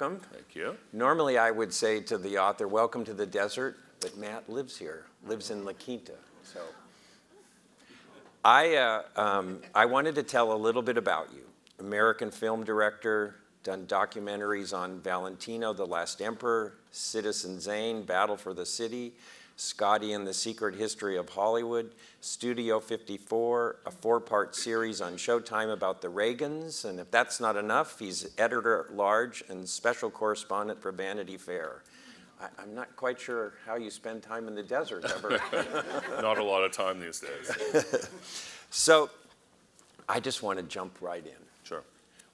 Welcome. Thank you. Normally, I would say to the author, welcome to the desert, but Matt lives here, lives in La Quinta. So I, uh, um, I wanted to tell a little bit about you. American film director, done documentaries on Valentino, The Last Emperor, Citizen Jane, Battle for the City, Scotty and the Secret History of Hollywood, Studio 54, a four-part series on Showtime about the Reagans, and if that's not enough, he's editor-at-large and special correspondent for Vanity Fair. I, am not quite sure how you spend time in the desert ever. not a lot of time these days. so I just want to jump right in. Sure.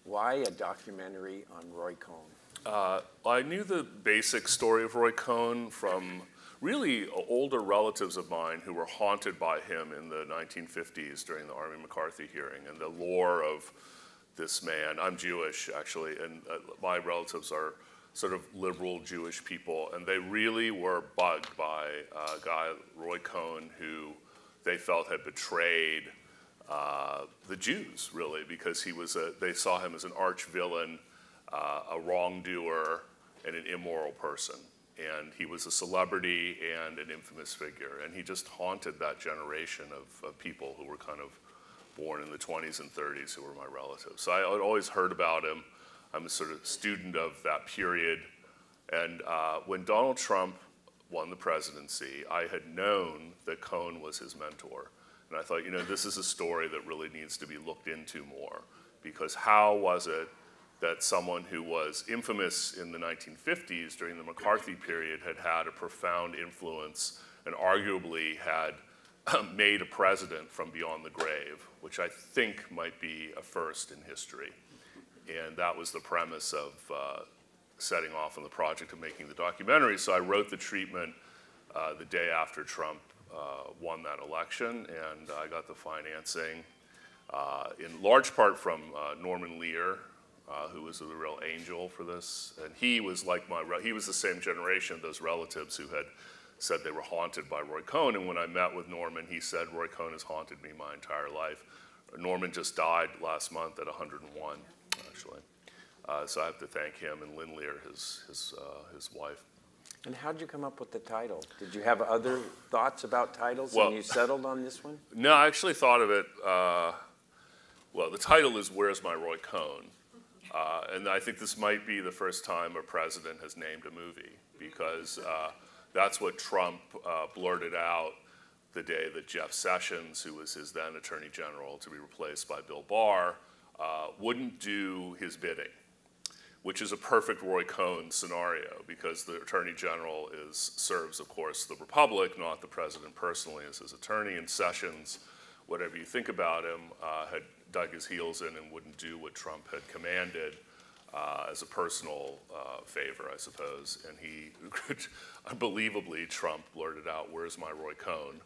Why a documentary on Roy Cohn? Uh, I knew the basic story of Roy Cohn from really older relatives of mine who were haunted by him in the 1950s during the Army McCarthy hearing and the lore of this man. I'm Jewish, actually, and uh, my relatives are sort of liberal Jewish people, and they really were bugged by a guy, Roy Cohn, who they felt had betrayed uh, the Jews, really, because he was a, they saw him as an arch villain, uh, a wrongdoer, and an immoral person. And he was a celebrity and an infamous figure. And he just haunted that generation of, of people who were kind of born in the 20s and 30s who were my relatives. So I had always heard about him. I'm a sort of student of that period. And uh, when Donald Trump won the presidency, I had known that Cohn was his mentor. And I thought, you know, this is a story that really needs to be looked into more. Because how was it that someone who was infamous in the 1950s during the McCarthy period had had a profound influence and arguably had made a president from beyond the grave, which I think might be a first in history. And that was the premise of uh, setting off on the project of making the documentary. So I wrote the treatment uh, the day after Trump uh, won that election, and I got the financing uh, in large part from uh, Norman Lear, uh, who was the real angel for this. And he was like my, he was the same generation of those relatives who had said they were haunted by Roy Cohn. And when I met with Norman, he said, Roy Cohn has haunted me my entire life. Norman just died last month at 101 actually. Uh, so I have to thank him and Lynn Lear, his, his, uh, his wife. And how did you come up with the title? Did you have other thoughts about titles well, and you settled on this one? No, I actually thought of it. Uh, well, the title is Where's My Roy Cohn? Uh, and I think this might be the first time a president has named a movie because uh, that's what Trump uh, blurted out the day that Jeff Sessions, who was his then Attorney General to be replaced by Bill Barr, uh, wouldn't do his bidding, which is a perfect Roy Cohn scenario because the Attorney General is, serves, of course, the Republic, not the President personally as his attorney. And Sessions, whatever you think about him, uh, had dug his heels in and wouldn't do what Trump had commanded. Uh, as a personal uh, favor, I suppose. And he, unbelievably, Trump blurted out, Where's my Roy Cohn?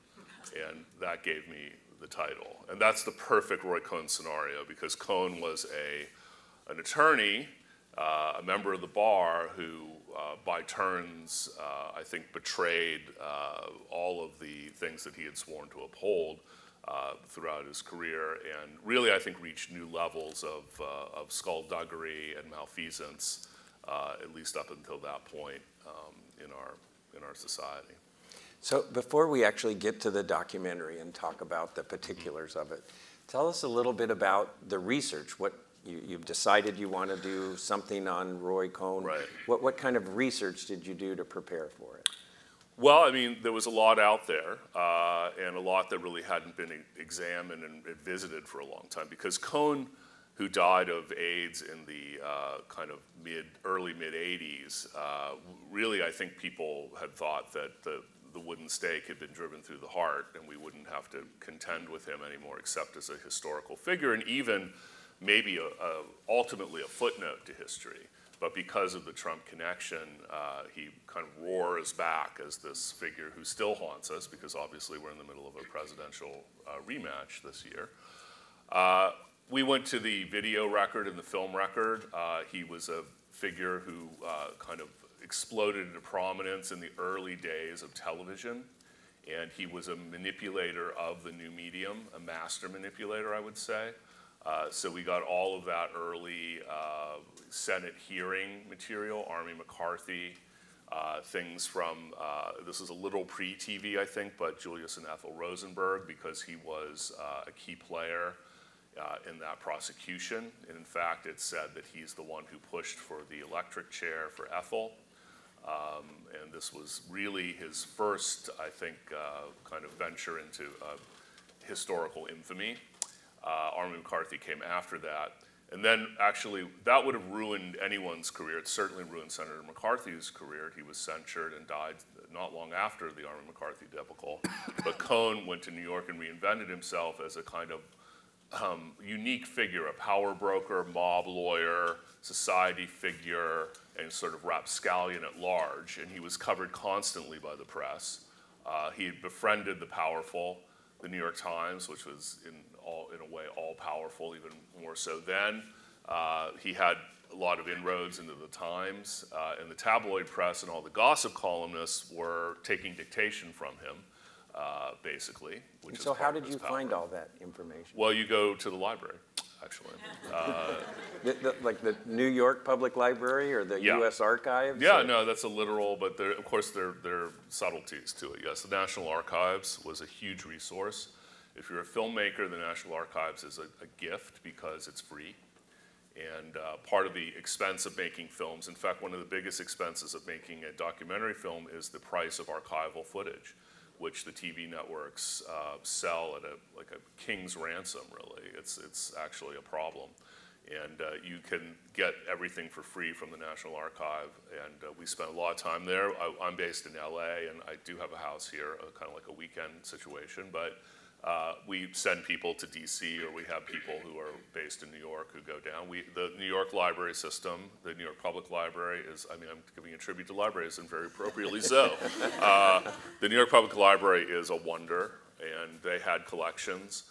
And that gave me the title. And that's the perfect Roy Cohn scenario because Cohn was a, an attorney, uh, a member of the bar who, uh, by turns, uh, I think betrayed uh, all of the things that he had sworn to uphold uh, throughout his career and really, I think, reached new levels of, uh, of skullduggery and malfeasance, at least up until that point um, in, our, in our society. So before we actually get to the documentary and talk about the particulars of it, tell us a little bit about the research. What you, have decided you want to do something on Roy Cohn. Right. What, what kind of research did you do to prepare for it? Well, I mean, there was a lot out there, uh, and a lot that really hadn't been examined and visited for a long time. Because Cohn, who died of AIDS in the uh, kind of mid, early mid 80s, uh, really, I think people had thought that the the wooden stake had been driven through the heart, and we wouldn't have to contend with him anymore, except as a historical figure, and even maybe a, a, ultimately a footnote to history. But because of the Trump connection, uh, he kind of roars back as this figure who still haunts us, because obviously we're in the middle of a presidential uh, rematch this year. Uh, we went to the video record and the film record. Uh, he was a figure who uh, kind of exploded into prominence in the early days of television. And he was a manipulator of the new medium, a master manipulator, I would say. Uh, so we got all of that early uh, Senate hearing material, Army McCarthy, uh, things from, uh, this is a little pre-TV, I think, but Julius and Ethel Rosenberg, because he was uh, a key player in that prosecution. And in fact, it said that he's the one who pushed for the electric chair for Ethel. Um, and this was really his first, I think, kind of venture into historical infamy. Uh, Army McCarthy came after that. And then actually, that would have ruined anyone's career. It certainly ruined Senator McCarthy's career. He was censured and died not long after the Army McCarthy debacle. But Cohn went to New York and reinvented himself as a kind of um, unique figure, a power broker, mob lawyer, society figure, and sort of rapscallion at large. And he was covered constantly by the press. Uh, he had befriended the powerful, the New York Times, which was in, all, in a way all powerful, even more so then. Uh, he had a lot of inroads into the Times, uh, and the tabloid press and all the gossip columnists were taking dictation from him uh, basically. Which And is so how did you power. find all that information? Well, you go to the library, actually. Uh, The- the- Like the New York Public Library or the Yeah. US Archives? yeah, or- no, that's a literal, but there, of course, there, there are subtleties to it. Yes, the National Archives was a huge resource. If you're a filmmaker, the National Archives is a, a gift because it's free. And uh, part of the expense of making films, in fact, one of the biggest expenses of making a documentary film is the price of archival footage, which the TV networks uh, sell at a like a king's ransom. Really, it's it's actually a problem. And uh, you can get everything for free from the National Archive, and uh, we spent a lot of time there. I, I'm based in LA, and I do have a house here, uh, kind of like a weekend situation, but. Uh, we send people to DC, or we have people who are based in New York who go down. We, the New York library system, the New York Public Library is, I mean, I'm giving a tribute to libraries, and very appropriately so. Uh, the New York Public Library is a wonder, and they had collections.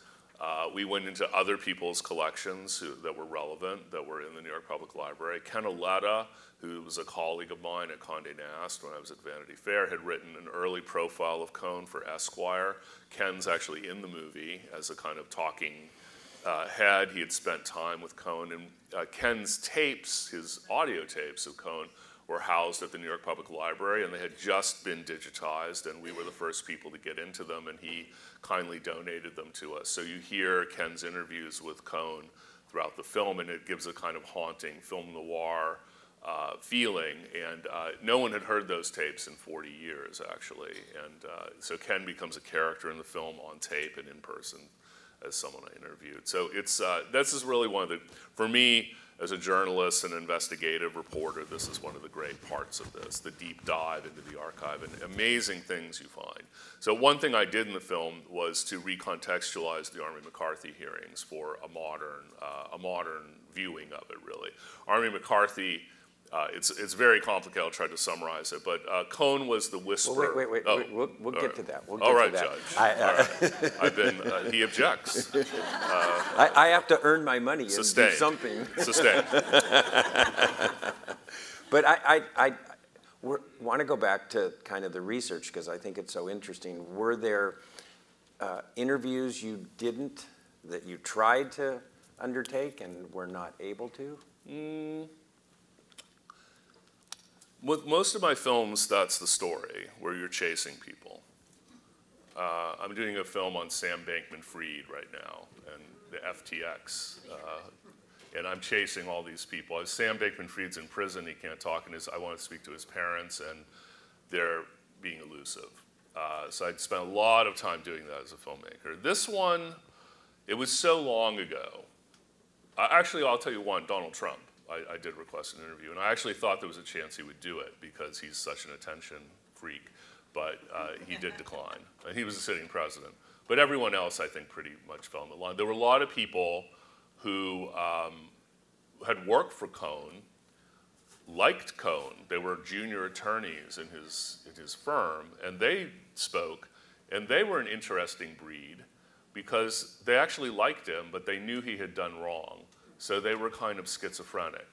Uh, we went into other people's collections who, that were relevant, that were in the New York Public Library. Ken Auletta, who was a colleague of mine at Condé Nast when I was at Vanity Fair, had written an early profile of Cohn for Esquire. Ken's actually in the movie as a kind of talking uh, head. He had spent time with Cohn, and uh, Ken's tapes, his audio tapes of Cohn, were housed at the New York Public Library, and they had just been digitized, and we were the first people to get into them, and he kindly donated them to us. So you hear Ken's interviews with Cohn throughout the film, and it gives a kind of haunting film noir uh, feeling. And uh, no one had heard those tapes in 40 years, actually. And uh, so Ken becomes a character in the film on tape and in person as someone I interviewed. So it's uh, this is really one of the for me as a journalist and investigative reporter, this is one of the great parts of this, the deep dive into the archive and amazing things you find. So one thing I did in the film was to recontextualize the Army McCarthy hearings for a modern, uh, a modern viewing of it, really. Army McCarthy, uh, it's, it's very complicated, I'll try to summarize it, but uh, Cohn was the Well, whisperer. wait, wait, Oh, wait, we'll, we'll get right. to that. We'll get right, to that. Judge. I, uh, All right. I've been, uh, he objects. I, I have to earn my money and do something. Sustained. But I, I, I want to go back to kind of the research because I think it's so interesting. Were there uh, interviews you didn't, that you tried to undertake and were not able to? With most of my films, that's the story, where you're chasing people. Uh, I'm doing a film on Sam Bankman-Fried right now, and the FTX, uh, and I'm chasing all these people. Sam Bankman-Fried's in prison; he can't talk, and his, I want to speak to his parents, and they're being elusive. Uh, so I spent a lot of time doing that as a filmmaker. This one, it was so long ago. Actually, I'll tell you one, Donald Trump. I, I did request an interview, and I actually thought there was a chance he would do it because he's such an attention freak, but uh, he did decline. And he was a sitting president. But everyone else, I think, pretty much fell in the line. There were a lot of people who um, had worked for Cohn, liked Cohn. They were junior attorneys in his, in his firm, and they spoke, and they were an interesting breed because they actually liked him, but they knew he had done wrong. So they were kind of schizophrenic.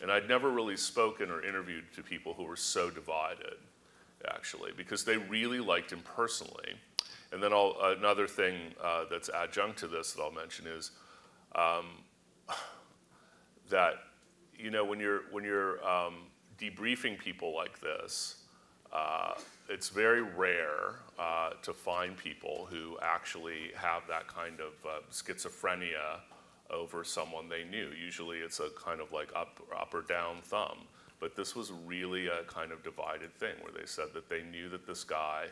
And I'd never really spoken or interviewed to people who were so divided, actually, because they really liked him personally. And then I'll, another thing uh, that's adjunct to this that I'll mention is um, that you know when you're when you're um, debriefing people like this, uh, it's very rare uh, to find people who actually have that kind of uh, schizophrenia over someone they knew. Usually, it's a kind of like up, up or down thumb. But this was really a kind of divided thing where they said that they knew that this guy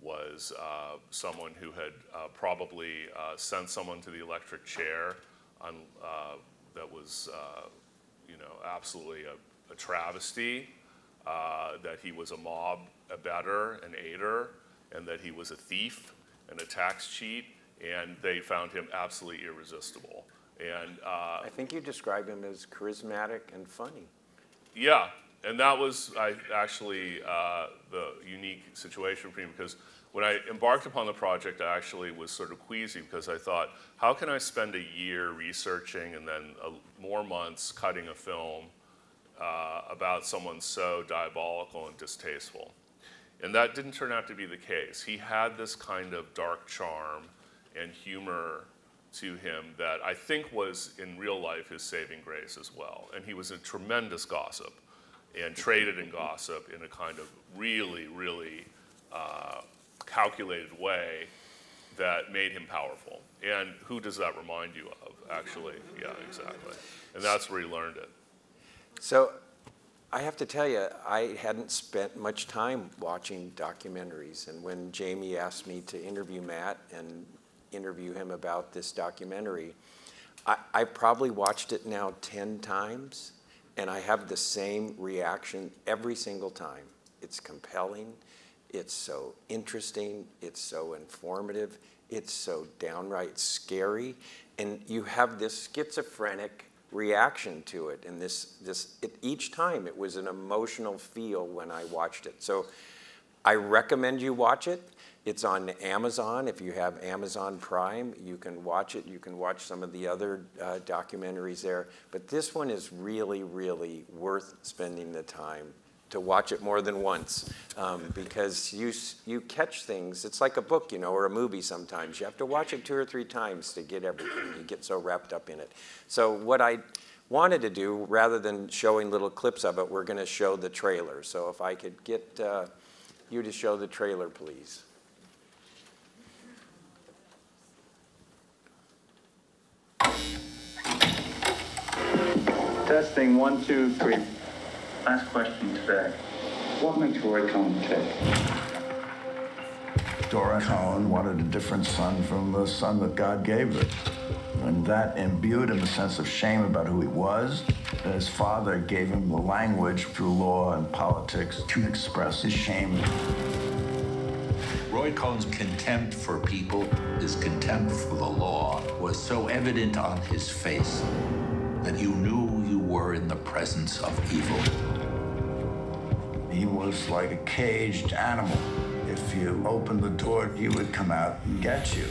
was uh, someone who had uh, probably uh, sent someone to the electric chair on, uh, that was, uh, you know, absolutely a, a travesty, uh, that he was a mob abettor and aider, and that he was a thief and a tax cheat, and they found him absolutely irresistible. And I think you described him as charismatic and funny. Yeah, and that was I, actually uh, the unique situation for me because when I embarked upon the project, I actually was sort of queasy because I thought, how can I spend a year researching and then a, more months cutting a film uh, about someone so diabolical and distasteful? And that didn't turn out to be the case. He had this kind of dark charm and humor to him that I think was in real life his saving grace as well. And he was a tremendous gossip and traded in gossip in a kind of really, really uh, calculated way that made him powerful. And who does that remind you of, actually? Yeah, exactly. And that's where he learned it. So I have to tell you, I hadn't spent much time watching documentaries. And when Jamie asked me to interview Matt and interview him about this documentary. I, I probably watched it now 10 times, and I have the same reaction every single time. It's compelling, it's so interesting, it's so informative, it's so downright scary, and you have this schizophrenic reaction to it. And this, this it, each time it was an emotional feel when I watched it. So I recommend you watch it. It's on Amazon. If you have Amazon Prime, you can watch it. You can watch some of the other uh, documentaries there. But this one is really, really worth spending the time to watch it more than once um, because you, you catch things. It's like a book, you know, or a movie sometimes. You have to watch it two or three times to get everything. You get so wrapped up in it. So what I wanted to do, rather than showing little clips of it, we're going to show the trailer. So if I could get uh, you to show the trailer, please. Testing one, two, three. Last question today. What makes Roy Cohn tick? Dora Cohn wanted a different son from the son that God gave her. And that imbued him a sense of shame about who he was. His father gave him the language through law and politics to express his shame. Roy Cohn's contempt for people, his contempt for the law, was so evident on his face that you knew you were in the presence of evil. He was like a caged animal. If you opened the door, he would come out and get you.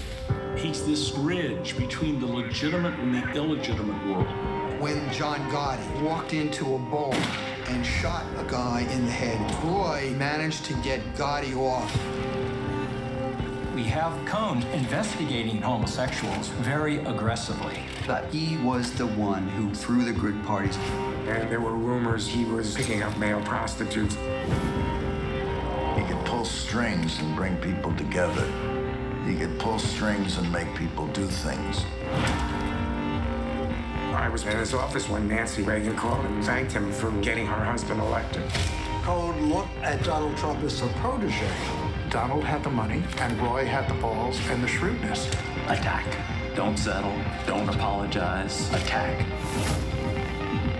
He's this ridge between the legitimate and the illegitimate world. When John Gotti walked into a bar and shot a guy in the head, Roy managed to get Gotti off we have Cohn investigating homosexuals very aggressively. But he was the one who threw the grid parties. And there were rumors he was picking up male prostitutes. He could pull strings and bring people together. He could pull strings and make people do things. I was in his office when Nancy Reagan called and thanked him for getting her husband elected. Cohn looked at Donald Trump as a protege. Donald had the money, and Roy had the balls and the shrewdness. Attack. Don't settle. Don't apologize. Attack.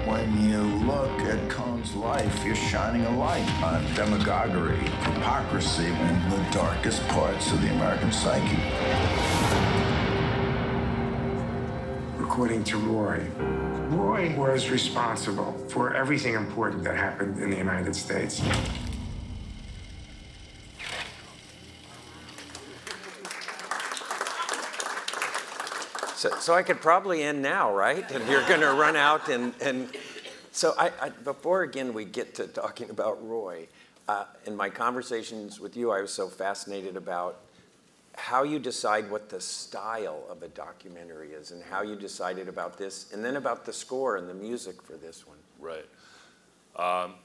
When you look at Cohn's life, you're shining a light on demagoguery, hypocrisy, and the darkest parts of the American psyche. According to Roy, Roy was responsible for everything important that happened in the United States. So, so I could probably end now, right? And you're going to run out and, and so I, I, before again we get to talking about Roy, uh, in my conversations with you, I was so fascinated about how you decide what the style of a documentary is and how you decided about this, and then about the score and the music for this one. Right. Um,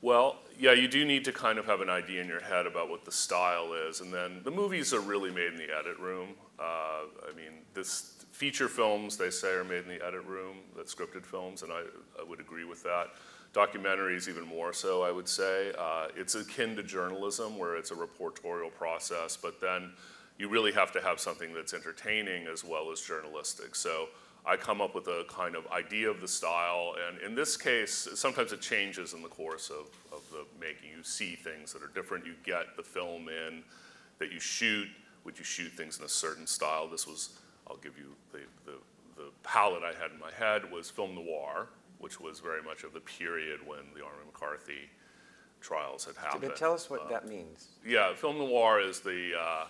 well, yeah, you do need to kind of have an idea in your head about what the style is, and then the movies are really made in the edit room. Uh, I mean, this feature films they say are made in the edit room, that scripted films, and I, I would agree with that. Documentaries even more so, I would say. Uh, it's akin to journalism, where it's a reportorial process, but then you really have to have something that's entertaining as well as journalistic. So I come up with a kind of idea of the style, and in this case, sometimes it changes in the course of, of the making. You see things that are different. You get the film in that you shoot. Would you shoot things in a certain style? This was, I'll give you the, the, the palette I had in my head was film noir, which was very much of the period when the Army McCarthy trials had happened. But tell us what Uh, that means. yeah, film noir is the uh,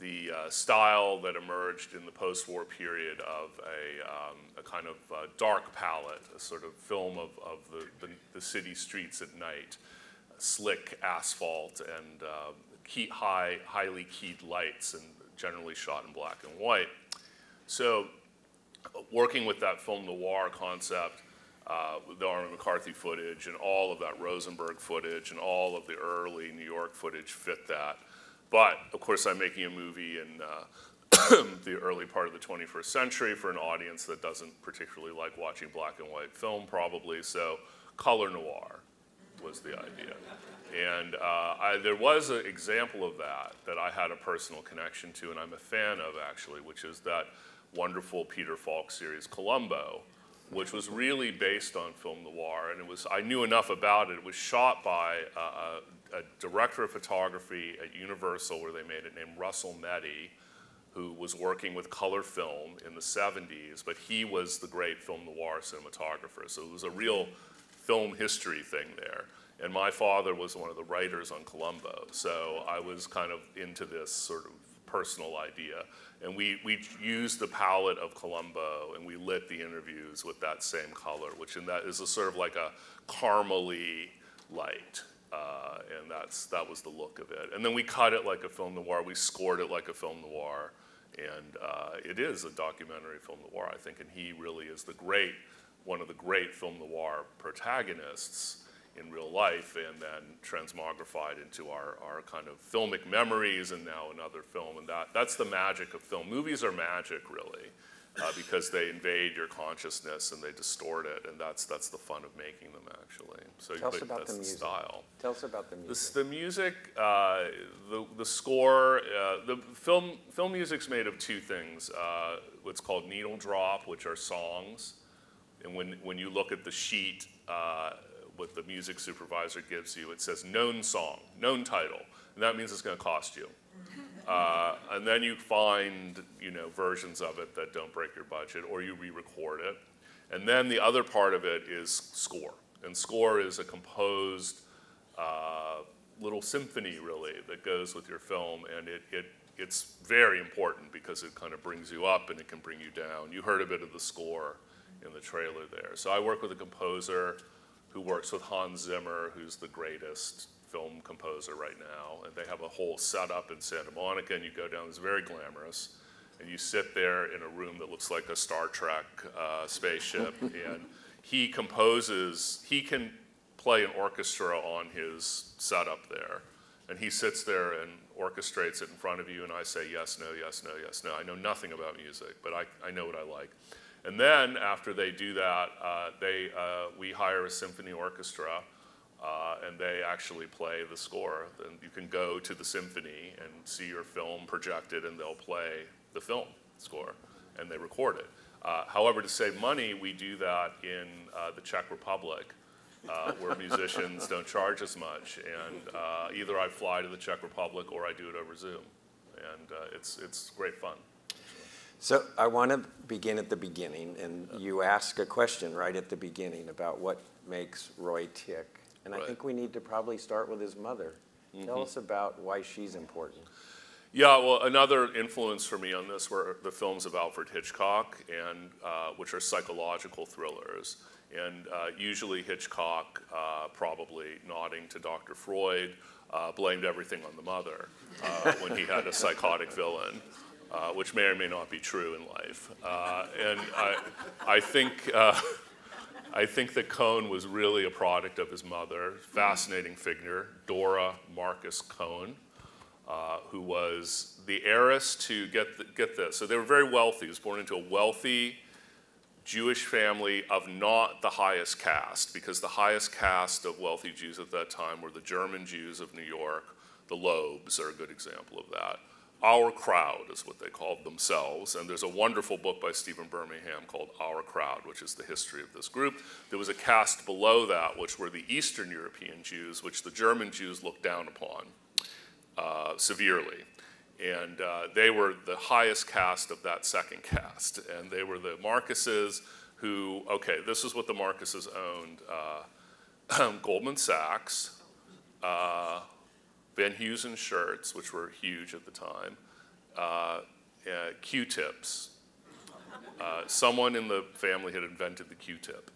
the uh, style that emerged in the post-war period of a, um, a kind of uh, dark palette, a sort of film of, of the, the, the city streets at night, slick asphalt and uh, key, high, highly keyed lights, and generally shot in black and white. So, working with that film noir concept, uh, the Army McCarthy footage and all of that Rosenberg footage and all of the early New York footage fit that. But of course, I'm making a movie in uh, the early part of the 21st century for an audience that doesn't particularly like watching black and white film, probably. So, color noir was the idea. And uh, I, there was an example of that that I had a personal connection to, and I'm a fan of actually, which is that wonderful Peter Falk series, Columbo, which was really based on film noir. And it was, I knew enough about it. It was shot by uh, a, a director of photography at Universal, where they made it, named Russell Metty, who was working with color film in the 70s, but he was the great film noir cinematographer. So it was a real film history thing there. And my father was one of the writers on Columbo, so I was kind of into this sort of personal idea. And we, we used the palette of Columbo and we lit the interviews with that same color, which in that is a sort of like a caramely light. Uh, and that's, that was the look of it. And then we cut it like a film noir, we scored it like a film noir. And uh, it is a documentary film noir, I think, and he really is the great, one of the great film noir protagonists in real life and then transmogrified into our, our kind of filmic memories and now another film. And that, that's the magic of film. Movies are magic, really, uh, because they invade your consciousness and they distort it. And that's, that's the fun of making them, actually. So Tell us about that's the music. style. Tell us about the music. This, the music, uh, the, the score, uh, the film, film music's made of two things. Uh, what's called needle drop, which are songs. And when, when you look at the sheet, uh, what the music supervisor gives you, it says known song, known title. And that means it's going to cost you. Uh, and then you find, you know, versions of it that don't break your budget, or you re-record it. And then the other part of it is score. And score is a composed uh, little symphony, really, that goes with your film. And it, it, it's very important because it kind of brings you up and it can bring you down. You heard a bit of the score in the trailer there. So I work with a composer who works with Hans Zimmer, who's the greatest film composer right now. And they have a whole setup in Santa Monica, and you go down, it's very glamorous. And you sit there in a room that looks like a Star Trek uh, spaceship, and he composes, he can play an orchestra on his setup there. And he sits there and orchestrates it in front of you, and I say yes, no, yes, no, yes, no. I know nothing about music, but I, I know what I like. And then after they do that, uh, they, uh, we hire a symphony orchestra, uh, and they actually play the score. Then you can go to the symphony and see your film projected, and they'll play the film score, and they record it. Uh, however, to save money, we do that in uh, the Czech Republic, uh, where musicians don't charge as much. And either I fly to the Czech Republic or I do it over Zoom, and it's it's great fun. So I want to begin at the beginning, and you ask a question right at the beginning about what makes Roy tick. And I think we need to probably start with his mother. Tell Mhm. us about why she's important. Yeah, well, another influence for me on this were the films of Alfred Hitchcock, and uh, which are psychological thrillers. And uh, usually Hitchcock, uh, probably nodding to Dr. Freud, uh, blamed everything on the mother uh, when he had a psychotic villain, uh, which may or may not be true in life. Uh, and I, I think. uh, I think that Cohn was really a product of his mother. Fascinating figure, Dora Marcus Cohn, uh, who was the heiress to get th- get this. So they were very wealthy. He was born into a wealthy Jewish family of not the highest caste, because the highest caste of wealthy Jews at that time were the German Jews of New York. The Loebs are a good example of that. Our Crowd is what they called themselves, and there's a wonderful book by Stephen Birmingham called Our Crowd, which is the history of this group. There was a caste below that, which were the Eastern European Jews, which the German Jews looked down upon uh, severely. And uh, they were the highest caste of that second caste. And they were the Marcuses who, okay, this is what the Marcuses owned uh, Goldman Sachs, uh, Van Heusen shirts, which were huge at the time, uh, uh, Q tips. Uh, someone in the family had invented the Q tip.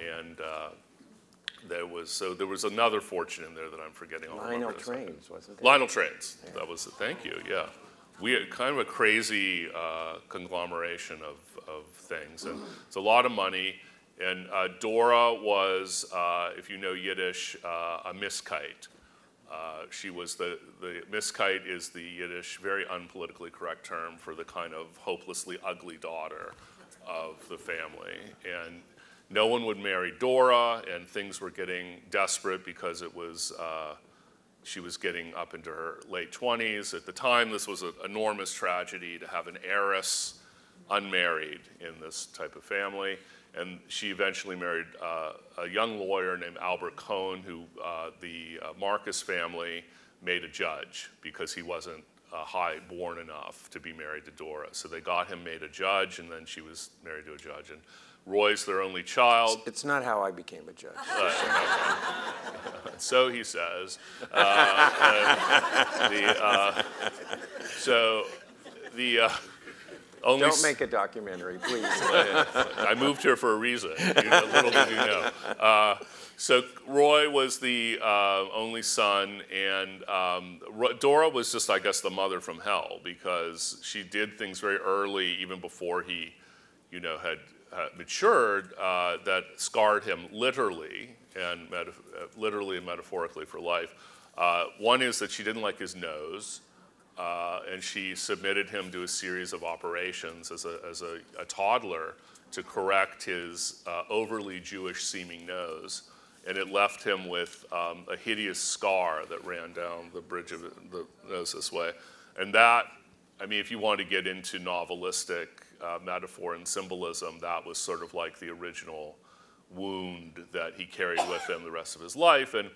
And uh, there was so there was another fortune in there that I'm forgetting. I'll Lionel remember in a second. Trains, wasn't there? Lionel Trains. That was it. Thank you. Yeah, we had kind of a crazy uh, conglomeration of, of things, and it's a lot of money. And uh, Dora was, uh, if you know Yiddish, uh, a meeskite. Uh, she was the, the meeskite is the Yiddish, very unpolitically correct term for the kind of hopelessly ugly daughter of the family. And no one would marry Dora, and things were getting desperate because it was, uh, she was getting up into her late 20s. At the time, this was an enormous tragedy to have an heiress unmarried in this type of family. And she eventually married uh, a young lawyer named Albert Cohn, who uh, the uh, Marcus family made a judge because he wasn't uh, high born enough to be married to Dora. So they got him made a judge, and then she was married to a judge. And Roy's their only child. It's not how I became a judge. so he says. Uh, the, uh, so the uh, only Don't make a documentary, please. I moved here for a reason. You know, little did you know. Uh, so Roy was the uh, only son, and um, Dora was just, I guess, the mother from hell because she did things very early, even before he, you know, had uh, matured, uh, that scarred him literally and literally and metaphorically for life. Uh, one is that she didn't like his nose. Uh, and she submitted him to a series of operations as a, as a, a toddler to correct his uh, overly Jewish seeming nose. And it left him with um, a hideous scar that ran down the bridge of the nose this way. And that, I mean, if you want to get into novelistic uh, metaphor and symbolism, that was sort of like the original wound that he carried with him the rest of his life. And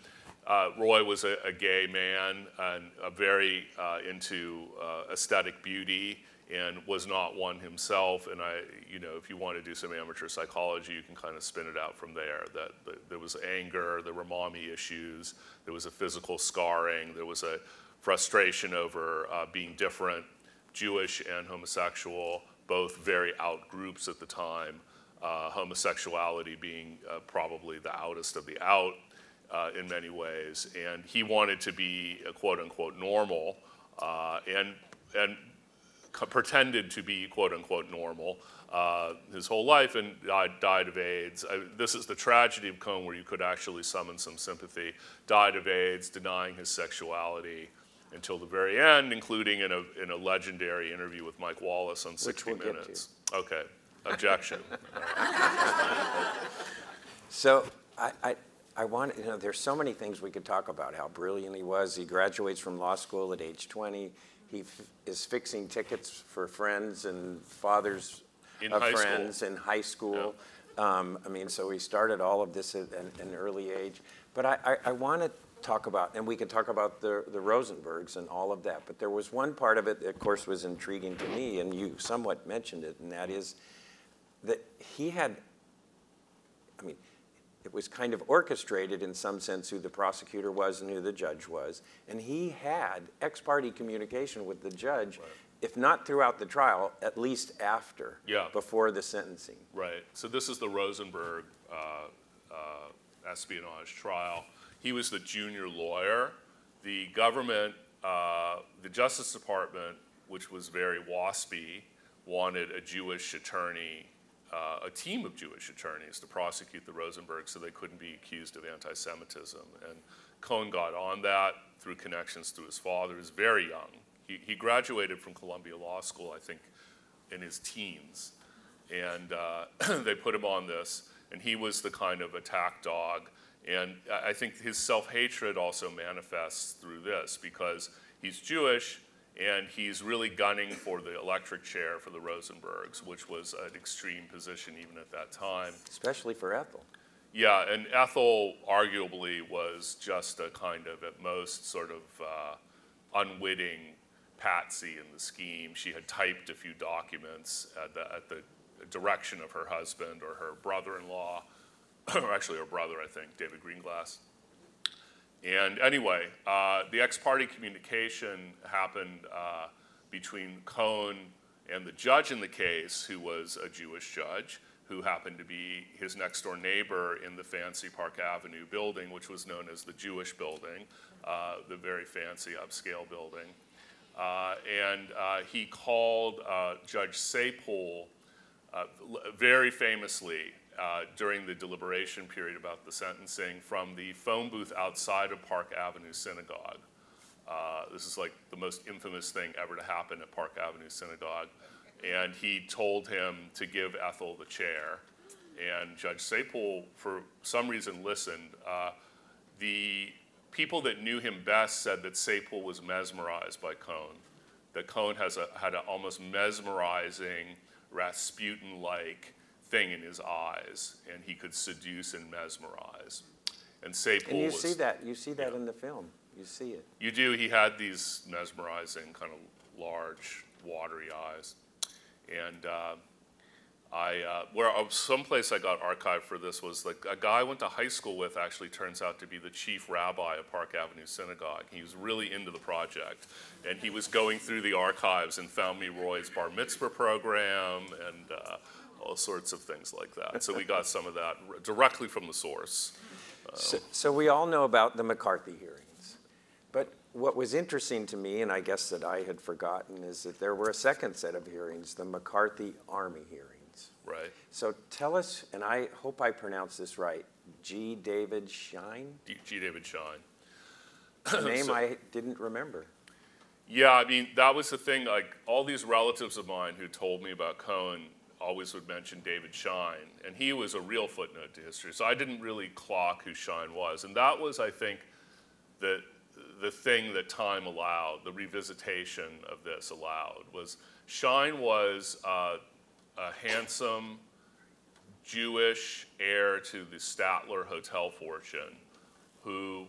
uh, Roy was a, a gay man and a very uh, into uh, aesthetic beauty and was not one himself. And I, you know, if you want to do some amateur psychology, you can kind of spin it out from there. That, that there was anger, there were mommy issues, there was a physical scarring, there was a frustration over uh, being different, Jewish and homosexual, both very out groups at the time. Uh, homosexuality being uh, probably the outest of the out uh, in many ways, and he wanted to be a quote unquote normal, uh, and and c- pretended to be quote unquote normal uh, his whole life, and died, died of AIDS. I, this is the tragedy of Cohn where you could actually summon some sympathy. Died of AIDS, denying his sexuality until the very end, including in a in a legendary interview with Mike Wallace on 60 we'll get to. Minutes. Okay, objection. So I, I, I want, you know, there's so many things we could talk about, how brilliant he was. He graduates from law school at age 20. He f- is fixing tickets for friends and fathers In of high school. friends in high school. Um, I mean, so he started all of this at an, an early age. But I, I, I want to talk about, and we could talk about the, the Rosenbergs and all of that, but there was one part of it that, of course, was intriguing to me, and you somewhat mentioned it, and that is that he had I mean, it was kind of orchestrated in some sense who the prosecutor was and who the judge was. And he had ex parte communication with the judge, if not throughout the trial, at least after, Yeah. before the sentencing. Right. So this is the Rosenberg uh, uh, espionage trial. He was the junior lawyer. The government, uh, the Justice Department, which was very waspy, wanted a Jewish attorney, uh, a team of Jewish attorneys to prosecute the Rosenberg so they couldn't be accused of anti-Semitism. And Cohen got on that through connections to his father. He was very young. He, he graduated from Columbia Law School, I think, in his teens and uh, they put him on this, and he was the kind of attack dog. And I I think his self-hatred also manifests through this because he's Jewish and he's really gunning for the electric chair for the Rosenbergs, which was an extreme position even at that time. Especially for Ethel. Yeah, and Ethel arguably was just a kind of, at most, sort of uh, unwitting patsy in the scheme. She had typed a few documents at the, at the direction of her husband or her brother-in-law, or actually her brother, I think, David Greenglass. And anyway, uh, the ex parte communication happened uh, between Cohn and the judge in the case, who was a Jewish judge, who happened to be his next door neighbor in the fancy Park Avenue building, which was known as the Jewish building, uh, the very fancy upscale building. Uh, and uh, he called uh, Judge Sapol very famously uh, during the deliberation period about the sentencing from the phone booth outside of Park Avenue Synagogue. Uh, this is like the most infamous thing ever to happen at Park Avenue Synagogue. And he told him to give Ethel the chair. And Judge Sapol, for some reason, listened. Uh, the people that knew him best said that Sapol was mesmerized by Cohn, that Cohn has a, had an almost mesmerizing, Rasputin-like thing in his eyes, and he could seduce and mesmerize. And Sapol And you was, see that, you see that in the film. You see it. you do. He had these mesmerizing, kind of large, watery eyes, and uh, I uh, where uh, someplace I got archived for this was like a guy I went to high school with. Actually, turns out to be the chief rabbi of Park Avenue Synagogue. He was really into the project, and he was going through the archives and found me Roy's bar mitzvah program and. Uh, all sorts of things like that. So we got some of that directly from the source. So, so we all know about the McCarthy hearings. But what was interesting to me, and I guess that I had forgotten, is that there were a second set of hearings, the McCarthy Army hearings. Right. So tell us, and I hope I pronounce this right, G. David Schine? G. G. David Schine. A name So- I didn't remember. Yeah, I mean, that was the thing. Like, all these relatives of mine who told me about Cohen always would mention David Schine, and he was a real footnote to history. So I didn't really clock who Schine was. And that was, I think, the, the thing that time allowed, the revisitation of this allowed, was Schine was uh, a handsome Jewish heir to the Statler hotel fortune who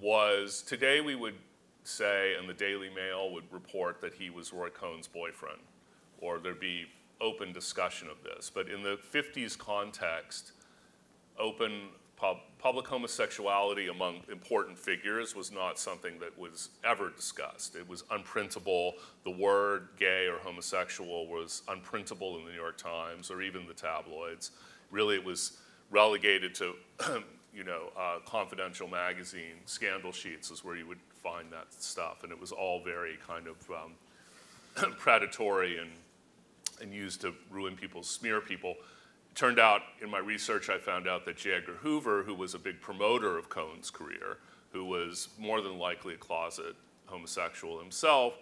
was, today we would say, and the Daily Mail would report that he was Roy Cohn's boyfriend, or there'd be open discussion of this. But in the 50s context, open pub, public homosexuality among important figures was not something that was ever discussed. It was unprintable. The word gay or homosexual was unprintable in the New York Times or even the tabloids. Really, it was relegated to, you know, uh, confidential magazine, scandal sheets is where you would find that stuff. And it was all very kind of um, predatory and and used to ruin people, smear people. Turned out in my research, I found out that J. Edgar Hoover, who was a big promoter of Cohen's career, who was more than likely a closet homosexual himself,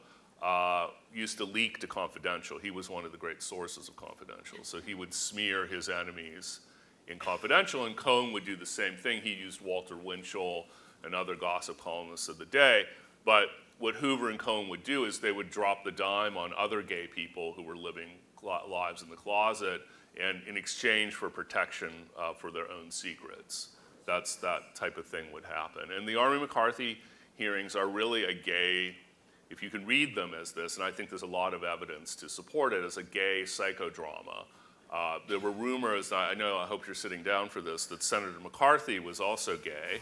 uh, used to leak to Confidential. He was one of the great sources of Confidential. So he would smear his enemies in Confidential, and Cohen would do the same thing. He used Walter Winchell and other gossip columnists of the day. But what Hoover and Cohen would do is they would drop the dime on other gay people who were living lives in the closet, and in exchange for protection uh, for their own secrets. That's that type of thing would happen. And the Army McCarthy hearings are really a gay, if you can read them as this, and I think there's a lot of evidence to support it as a gay psychodrama Uh, there were rumors, I know, I hope you're sitting down for this, that Senator McCarthy was also gay,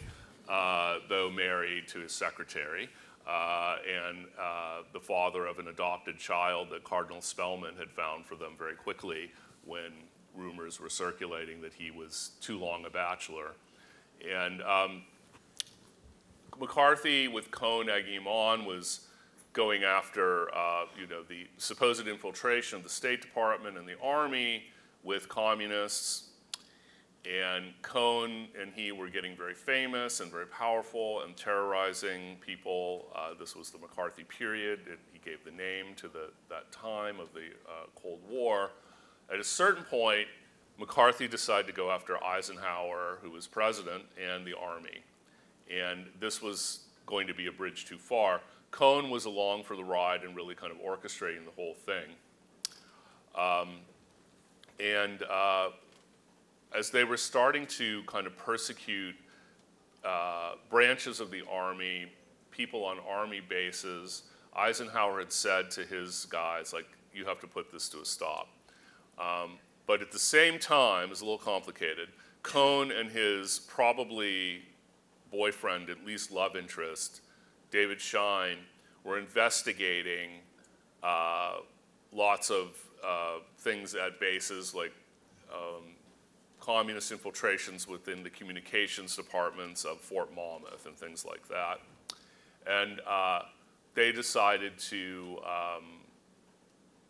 uh, though married to his secretary, uh, and uh, the father of an adopted child that Cardinal Spellman had found for them very quickly when rumors were circulating that he was too long a bachelor. And um, McCarthy, with Cohn egging him on, was going after, uh, you know, the supposed infiltration of the State Department and the Army with communists. And Cohn and he were getting very famous and very powerful and terrorizing people. Uh, this was the McCarthy period. It, he gave the name to the, that time of the uh, Cold War. At a certain point, McCarthy decided to go after Eisenhower, who was president, and the Army. And this was going to be a bridge too far. Cohn was along for the ride and really kind of orchestrating the whole thing. Um, and uh, as they were starting to kind of persecute uh, branches of the Army, people on Army bases, Eisenhower had said to his guys, like, you have to put this to a stop. Um, but at the same time, it's a little complicated, Cohn and his probably boyfriend, at least love interest, David Schine, were investigating uh, lots of uh, things at bases like um, communist infiltrations within the communications departments of Fort Monmouth and things like that. And uh, they decided to um,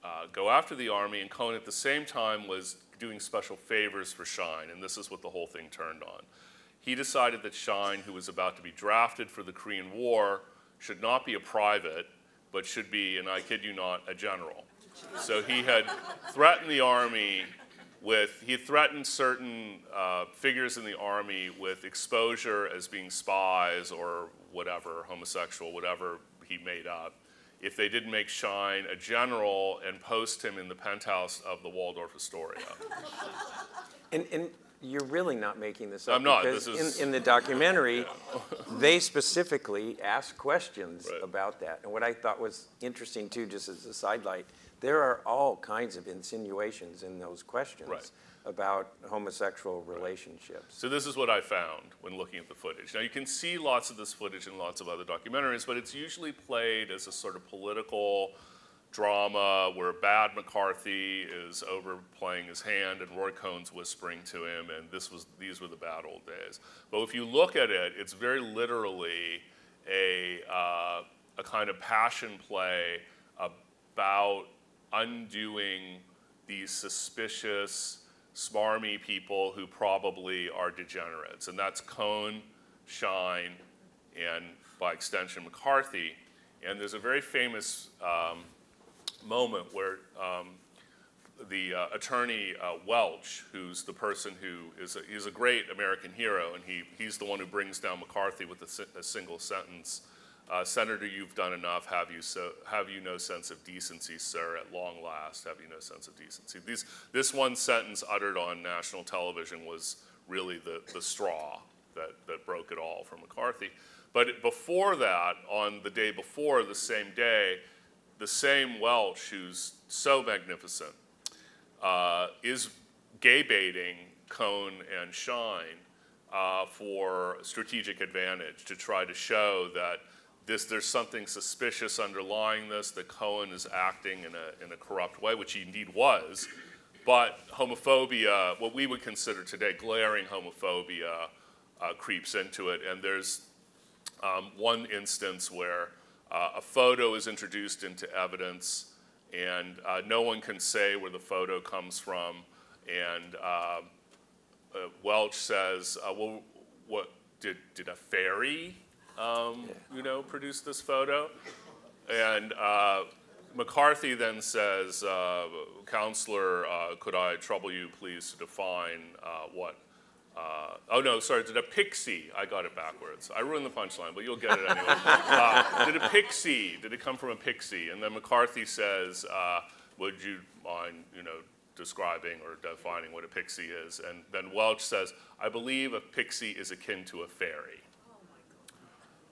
uh, go after the Army, and Cohn at the same time was doing special favors for Schine, and this is what the whole thing turned on. He decided that Schine, who was about to be drafted for the Korean War, should not be a private, but should be, and I kid you not, a general. So he had threatened the Army with, he threatened certain uh, figures in the Army with exposure as being spies or whatever, homosexual, whatever he made up, if they didn't make Schine a general and post him in the penthouse of the Waldorf Astoria. And, and you're really not making this up. I'm not. Because This is- in, in the documentary, they specifically ask questions Right. about that. And what I thought was interesting too, just as a sidelight, there are all kinds of insinuations in those questions Right. about homosexual relationships. So this is what I found when looking at the footage. Now you can see lots of this footage in lots of other documentaries, but it's usually played as a sort of political drama where bad McCarthy is overplaying his hand and Roy Cohn's whispering to him, and this was these were the bad old days. But if you look at it, it's very literally a uh, a kind of passion play about undoing these suspicious, smarmy people who probably are degenerates. And that's Cohn, Schine, and by extension, McCarthy. And there's a very famous um, moment where um, the uh, attorney uh, Welch, who's the person who is a, a great American hero, and he, he's the one who brings down McCarthy with a, a single sentence. Uh, Senator, you've done enough. Have you so? Have you no sense of decency, sir? At long last, have you no sense of decency? These, this one sentence uttered on national television was really the, the straw that, that broke it all for McCarthy. But before that, on the day before, the same day, the same Welch, who's so magnificent, uh, is gay baiting Cohn and Schine uh, for strategic advantage to try to show that this, there's something suspicious underlying this, that Cohn is acting in a, in a corrupt way, which he indeed was. But homophobia, what we would consider today glaring homophobia, uh, creeps into it. And there's um, one instance where uh, a photo is introduced into evidence, and uh, no one can say where the photo comes from. And uh, uh, Welch says, uh, "Well, what did did a fairy, um, you know, produce this photo?" And uh, McCarthy then says, uh, "Counselor, uh, could I trouble you, please, to define uh, what?" Uh, oh no, sorry, did a pixie, I got it backwards. I ruined the punchline, but you'll get it anyway. uh, did a pixie, did it come from a pixie? And then McCarthy says, uh, would you mind, you know, describing or defining what a pixie is? And then Welch says, I believe a pixie is akin to a fairy.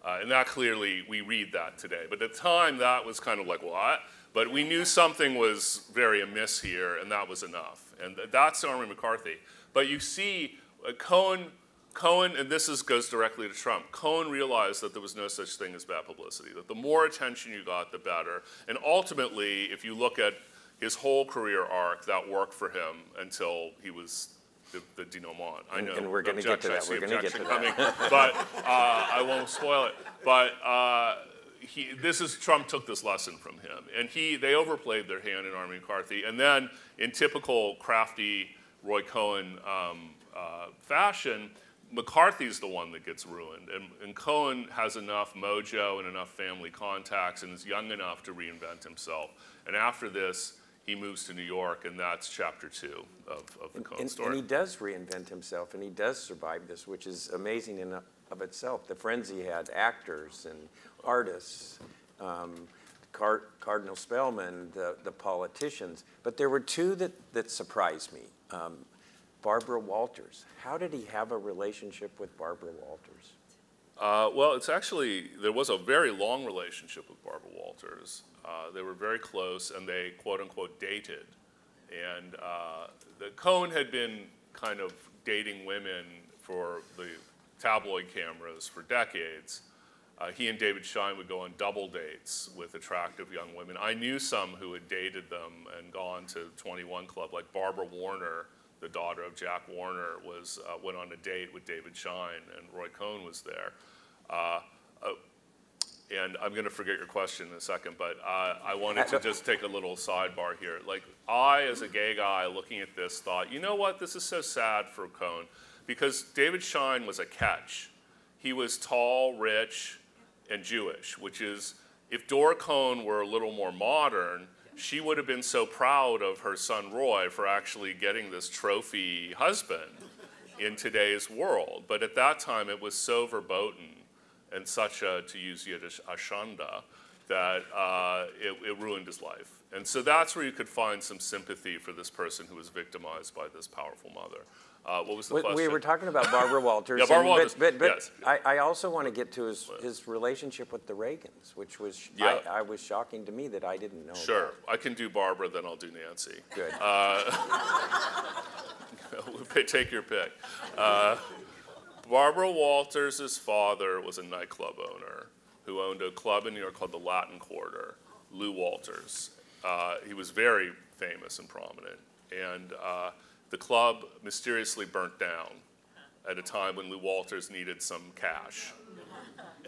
Uh, and that clearly, we read that today. But at the time, that was kind of like, what? But we knew something was very amiss here, and that was enough. And th- that's Army McCarthy. But you see, uh, Cohn, Cohn, and this is, goes directly to Trump. Cohn realized that there was no such thing as bad publicity. That the more attention you got, the better. And ultimately, if you look at his whole career arc, that worked for him until he was the, the denouement. I And- know. and we're gonna get to that. We're gonna get objection to that. coming, but uh, I won't spoil it. But uh, he, this is Trump took this lesson from him, and he they overplayed their hand in Army McCarthy, and then in typical crafty Roy Cohn um, uh, fashion. McCarthy's the one that gets ruined, and, and Cohn has enough mojo and enough family contacts and is young enough to reinvent himself. And after this, he moves to New York, and that's chapter two of, of the Cohn And, story. and he does reinvent himself, and he does survive this, which is amazing in of itself. The friends he had, actors and artists, um, Car- Cardinal Spellman, the, the politicians. But there were two that, that surprised me. Um, Barbara Walters. How did he have a relationship with Barbara Walters? Uh, well, it's actually, there was a very long relationship with Barbara Walters. Uh, they were very close and they quote unquote dated. And uh, the Cohn had been kind of dating women for the tabloid cameras for decades. Uh, he and David Schine would go on double dates with attractive young women. I knew some who had dated them and gone to 21 Club, like Barbara Warner, the daughter of Jack Warner, was uh, went on a date with David Schine, and Roy Cohn was there. Uh, uh, and I'm going to forget your question in a second, but uh, I wanted to just take a little sidebar here. Like, I, as a gay guy looking at this, thought, you know what? This is so sad for Cohn because David Schine was a catch. He was tall, rich, and Jewish, which is, if Dora Cohn were a little more modern, she would have been so proud of her son Roy for actually getting this trophy husband in today's world. But at that time, it was so verboten and such a, to use Yiddish, ashanda, that uh, it, it ruined his life. And so that's where you could find some sympathy for this person who was victimized by this powerful mother. Uh, what was the We, question? we were talking about Barbara Walters. Yeah, Barbara Walters, But, but, yes. but I, I also want to get to his, his relationship with the Reagans, which was, Yeah. I, I was shocking to me that I didn't know. Sure, about. I can do Barbara, then I'll do Nancy. Good. Take your pick. Barbara Walters' father was a nightclub owner who owned a club in New York called the Latin Quarter, Lou Walters. Uh, he was very famous and prominent. And uh, the club mysteriously burnt down at a time when Lou Walters needed some cash.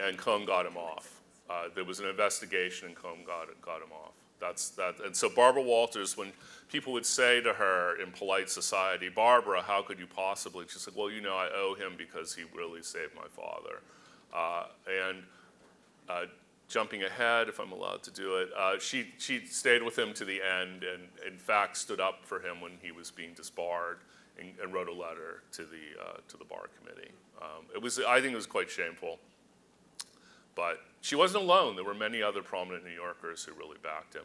And Cohn got him off. Uh, there was an investigation and Cohn got, got him off. That's that. And so Barbara Walters, when people would say to her in polite society, Barbara, how could you possibly? She said, well, you know, I owe him because he really saved my father. Uh, and uh, jumping ahead, if I'm allowed to do it, uh, she, she stayed with him to the end and, in fact, stood up for him when he was being disbarred and, and wrote a letter to the, uh, to the bar committee. Um, it was, I think it was quite shameful. But she wasn't alone. There were many other prominent New Yorkers who really backed him.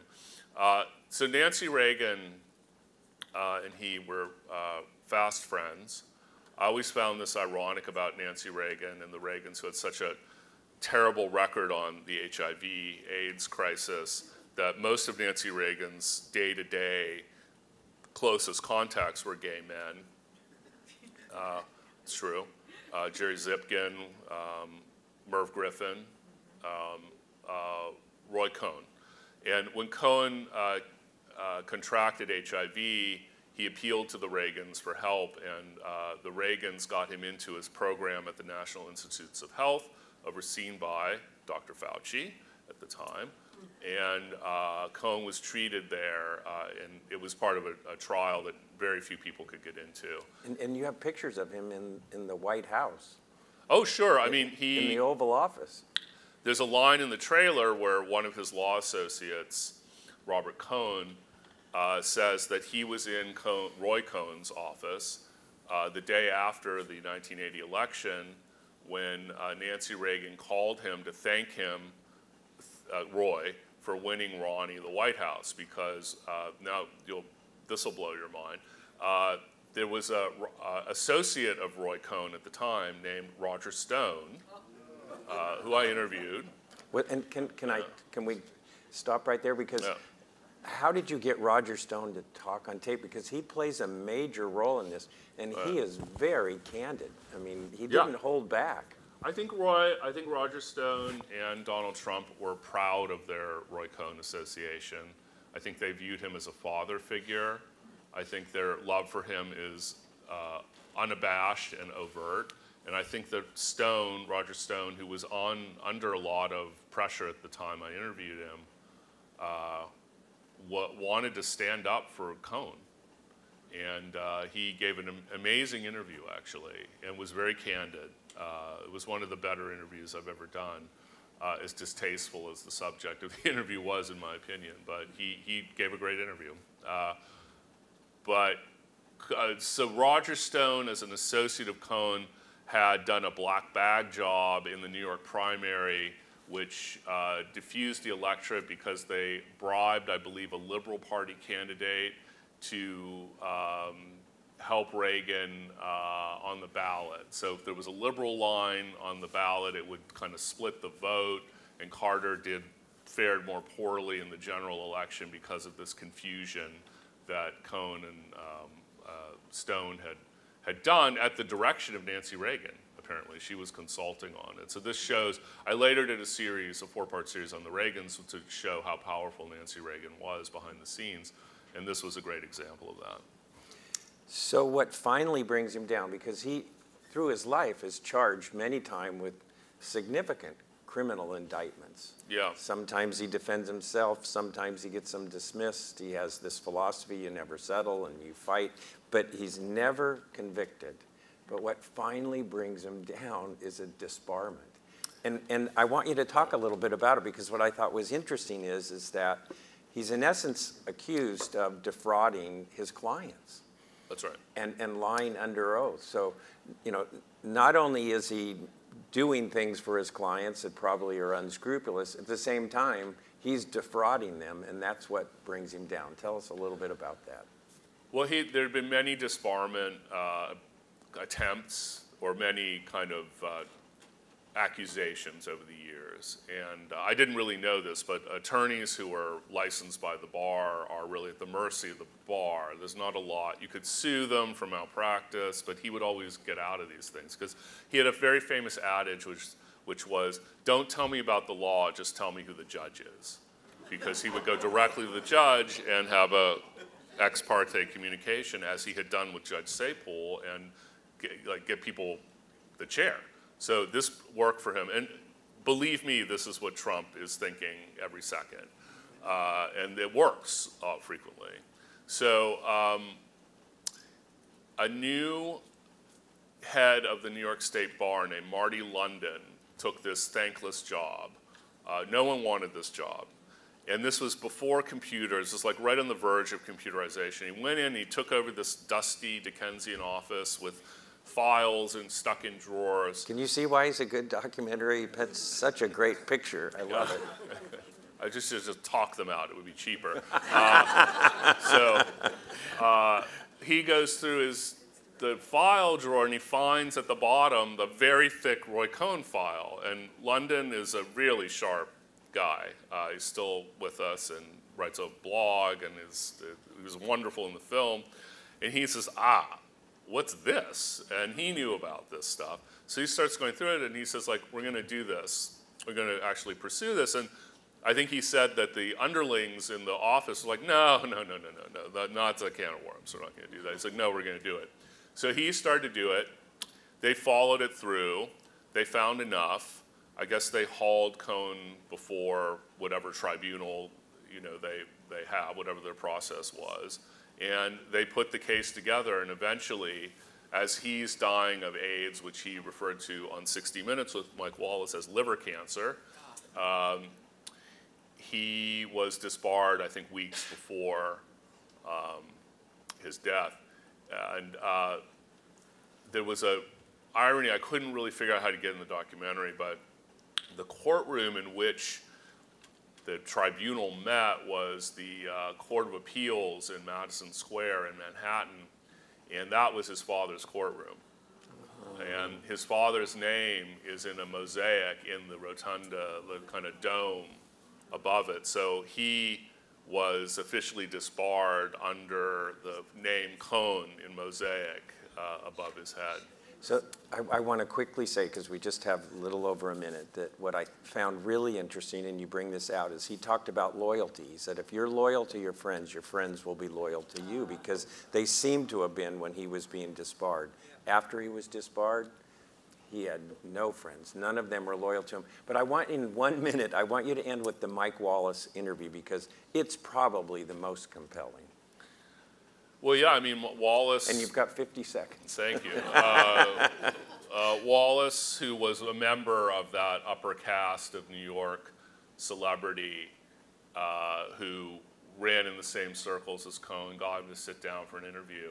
Uh, so Nancy Reagan uh, and he were uh, fast friends. I always found this ironic about Nancy Reagan and the Reagans, who had such a terrible record on the HIV AIDS crisis, that most of Nancy Reagan's day to day closest contacts were gay men. Uh, it's true. Uh, Jerry Zipkin, um, Merv Griffin, um, uh, Roy Cohn. And when Cohn uh, uh, contracted HIV, he appealed to the Reagans for help, and uh, the Reagans got him into his program at the National Institutes of Health, overseen by Dr. Fauci at the time. And uh, Cohn was treated there, uh, and it was part of a, a trial that very few people could get into. And, and you have pictures of him in, in the White House. Oh, sure. I mean, he. In the Oval Office. There's a line in the trailer where one of his law associates, Robert Cohn, uh, says that he was in Cohn, Roy Cohn's office uh, the day after the 1980 election when uh, Nancy Reagan called him to thank him, uh, Roy, for winning Ronnie the White House because uh, now this will blow your mind. Uh, there was a uh, associate of Roy Cohn at the time named Roger Stone uh, who I interviewed. And can, can I, can we stop right there? Because Yeah. how did you get Roger Stone to talk on tape? Because he plays a major role in this, and he is very candid. I mean, he Yeah. didn't hold back. I think Roy, I think Roger Stone and Donald Trump were proud of their Roy Cohn association. I think they viewed him as a father figure. I think their love for him is uh, unabashed and overt. And I think that Stone, Roger Stone, who was on under a lot of pressure at the time I interviewed him, uh, wa- wanted to stand up for Cohn. And uh, he gave an amazing interview, actually, and was very candid. Uh, it was one of the better interviews I've ever done, uh, as distasteful as the subject of the interview was, in my opinion. But he, he gave a great interview. Uh, but uh, so Roger Stone, as an associate of Cohn, had done a black bag job in the New York primary, which uh, diffused the electorate because they bribed, I believe, a Liberal Party candidate to um, help Reagan uh, on the ballot. So if there was a liberal line on the ballot, it would kind of split the vote, and Carter did fared more poorly in the general election because of this confusion that Cohn and um, uh, Stone had had done at the direction of Nancy Reagan. Apparently, she was consulting on it. So this shows. I later did a series, a four-part series on the Reagans, to show how powerful Nancy Reagan was behind the scenes, and this was a great example of that. So what finally brings him down, because he, through his life, is charged many times with significant criminal indictments. Yeah. Sometimes he defends himself, sometimes he gets them dismissed. He has this philosophy, you never settle and you fight, but he's never convicted. But what finally brings him down is a disbarment. And, and I want you to talk a little bit about it because what I thought was interesting is, is that he's in essence accused of defrauding his clients That's right. and, and lying under oath. So, you know, not only is he doing things for his clients that probably are unscrupulous, at the same time, he's defrauding them, and that's what brings him down. Tell us a little bit about that. Well, he, there have been many disbarment uh, attempts or many kind of uh, accusations over the years. And uh, I didn't really know this, but attorneys who are licensed by the bar are really at the mercy of the bar. There's not a lot. You could sue them for malpractice, but he would always get out of these things because he had a very famous adage which, which was, don't tell me about the law, just tell me who the judge is. Because he would go directly to the judge and have a ex parte communication as he had done with Judge Sapol and get, like get people the chair. So this worked for him, and believe me, this is what Trump is thinking every second, uh, and it works uh, frequently. So um, a new head of the New York State Bar named Marty London took this thankless job. Uh, no one wanted this job. And this was before computers, it was like right on the verge of computerization. He went in, he took over this dusty Dickensian office with files and stuck in drawers. Can you see why he's a good documentary? That's such a great picture. I love it. I just should just talk them out. It would be cheaper. Uh, so uh, he goes through his the file drawer and he finds at the bottom the very thick Roy Cohn file. And London is a really sharp guy. Uh, he's still with us and writes a blog and is he was wonderful in the film. And he says, ah, what's this? And he knew about this stuff. So he starts going through it and he says, like, we're going to do this. We're going to actually pursue this. And I think he said that the underlings in the office were like, no, no, no, no, no, no, not a can of worms. We're not going to do that. He's like, no, we're going to do it. So he started to do it. They followed it through. They found enough. I guess they hauled Cohn before whatever tribunal, you know, they, they have, whatever their process was. And they put the case together, and eventually, as he's dying of AIDS, which he referred to on 60 Minutes with Mike Wallace as liver cancer, um, he was disbarred, I think, weeks before um, his death. And uh, there was a irony I couldn't really figure out how to get in the documentary, but the courtroom in which the tribunal met was the uh, Court of Appeals in Madison Square in Manhattan, and that was his father's courtroom. And his father's name is in a mosaic in the rotunda, the kind of dome above it. So he was officially disbarred under the name Cohn in mosaic uh, above his head. So I, I want to quickly say, because we just have a little over a minute, that what I found really interesting, and you bring this out, is he talked about loyalty. He said, if you're loyal to your friends, your friends will be loyal to you, ah. because they seem to have been when he was being disbarred. After he was disbarred, he had no friends. None of them were loyal to him. But I want, in one minute, I want you to end with the Mike Wallace interview, because it's probably the most compelling. Well, yeah, I mean, Wallace. And you've got 50 seconds. Thank you. Uh, uh, Wallace, who was a member of that upper caste of New York celebrity, uh, who ran in the same circles as Cohn, got him to sit down for an interview.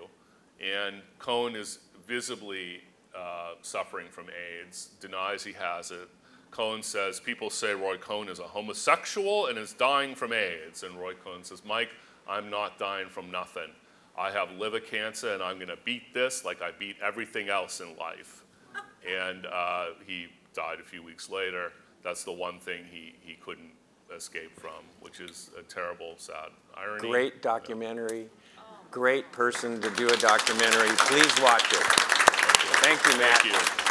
And Cohn is visibly uh, suffering from AIDS, denies he has it. Cohn says, People say Roy Cohn is a homosexual and is dying from AIDS. And Roy Cohn says, Mike, I'm not dying from nothing. I have liver cancer and I'm going to beat this like I beat everything else in life. And uh, he died a few weeks later. That's the one thing he, he couldn't escape from, which is a terrible, sad irony. Great documentary. Great person to do a documentary. Please watch it. Thank you, Matt. Thank you.